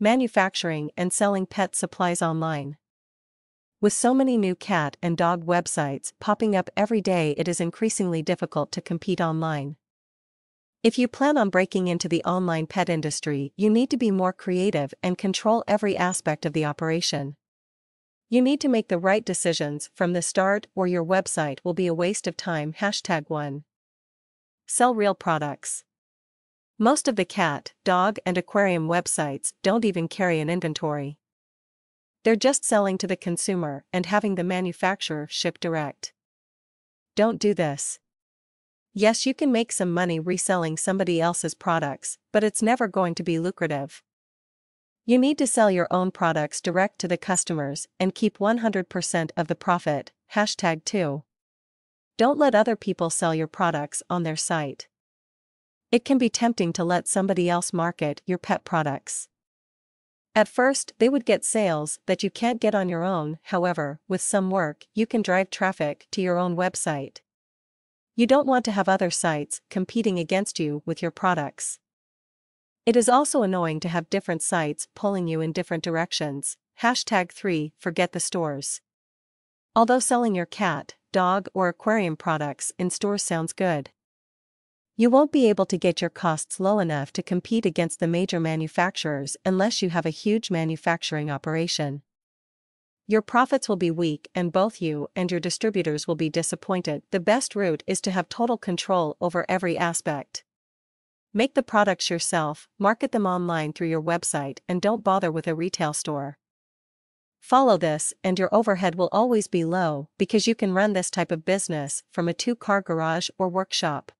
manufacturing and selling pet supplies online. With so many new cat and dog websites popping up every day, it is increasingly difficult to compete online. If you plan on breaking into the online pet industry, you need to be more creative and control every aspect of the operation. You need to make the right decisions from the start, or your website will be a waste of time. Hashtag 1. Sell real products. Most of the cat, dog, and aquarium websites don't even carry an inventory. They're just selling to the consumer and having the manufacturer ship direct. Don't do this. Yes, you can make some money reselling somebody else's products, but it's never going to be lucrative. You need to sell your own products direct to the customers and keep 100% of the profit. Hashtag 2. Don't let other people sell your products on their site. It can be tempting to let somebody else market your pet products. At first, they would get sales that you can't get on your own, however, with some work, you can drive traffic to your own website. You don't want to have other sites competing against you with your products. It is also annoying to have different sites pulling you in different directions. Hashtag 3 Forget the stores. Although selling your cat, dog, or aquarium products in stores sounds good, you won't be able to get your costs low enough to compete against the major manufacturers unless you have a huge manufacturing operation. Your profits will be weak and both you and your distributors will be disappointed. The best route is to have total control over every aspect. Make the products yourself, market them online through your website, and don't bother with a retail store. Follow this, and your overhead will always be low because you can run this type of business from a two car garage or workshop.